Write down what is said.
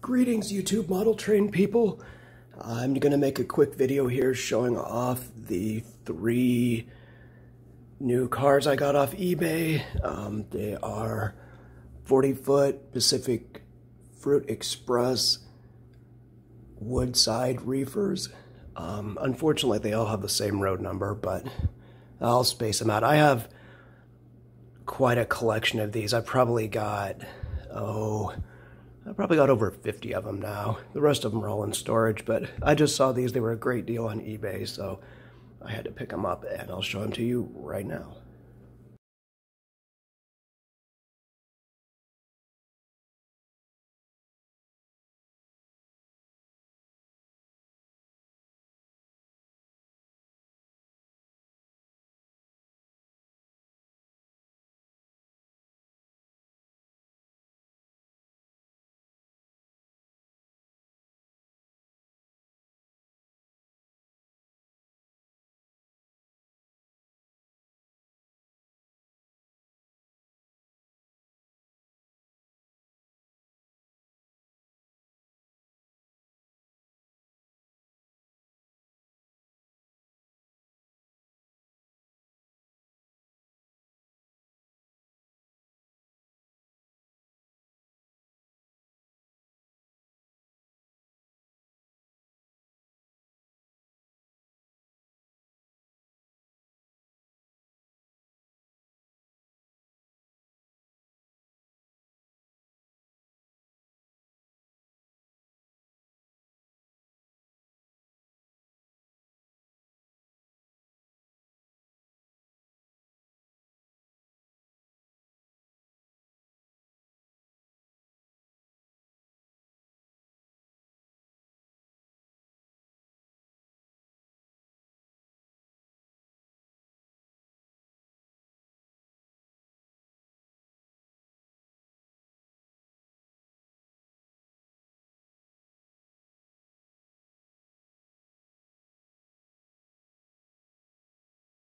Greetings YouTube model train people. I'm going to make a quick video here showing off the three new cars I got off eBay. Um, they are 40 foot Pacific Fruit Express Woodside Reefers. Um, unfortunately, they all have the same road number, but I'll space them out. I have quite a collection of these. I probably got, oh, I probably got over 50 of them now. The rest of them are all in storage, but I just saw these. They were a great deal on eBay, so I had to pick them up, and I'll show them to you right now.